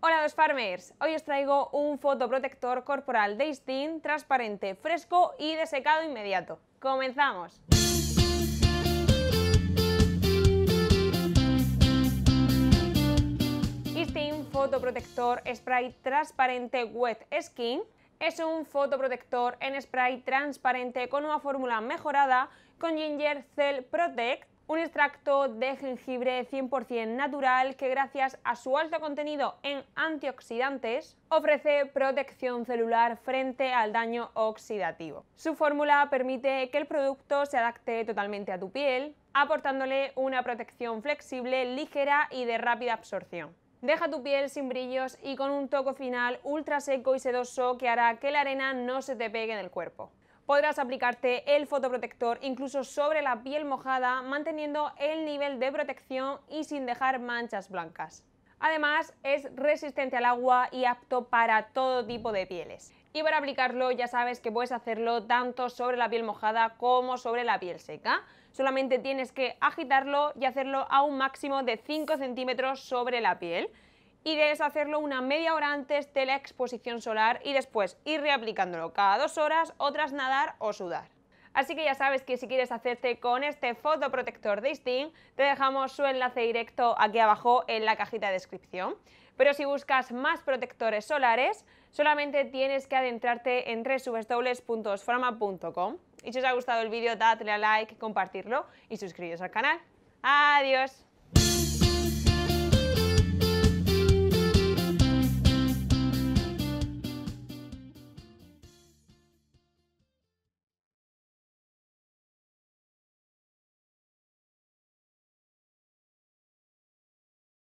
Hola dos farmers, hoy os traigo un fotoprotector corporal de Istin transparente, fresco y de secado inmediato. ¡Comenzamos! Istin Fotoprotector Spray Transparente Wet Skin es un fotoprotector en spray transparente con una fórmula mejorada con Ginger Cell Protect un extracto de jengibre 100% natural que gracias a su alto contenido en antioxidantes ofrece protección celular frente al daño oxidativo. Su fórmula permite que el producto se adapte totalmente a tu piel, aportándole una protección flexible, ligera y de rápida absorción. Deja tu piel sin brillos y con un toque final ultra seco y sedoso que hará que la arena no se te pegue en el cuerpo podrás aplicarte el fotoprotector incluso sobre la piel mojada, manteniendo el nivel de protección y sin dejar manchas blancas. Además, es resistente al agua y apto para todo tipo de pieles. Y para aplicarlo ya sabes que puedes hacerlo tanto sobre la piel mojada como sobre la piel seca. Solamente tienes que agitarlo y hacerlo a un máximo de 5 centímetros sobre la piel y debes hacerlo una media hora antes de la exposición solar y después ir reaplicándolo cada dos horas o tras nadar o sudar. Así que ya sabes que si quieres hacerte con este fotoprotector de Sting, te dejamos su enlace directo aquí abajo en la cajita de descripción. Pero si buscas más protectores solares, solamente tienes que adentrarte en www.osforma.com. Y si os ha gustado el vídeo, dadle a like, compartirlo y suscribiros al canal. ¡Adiós!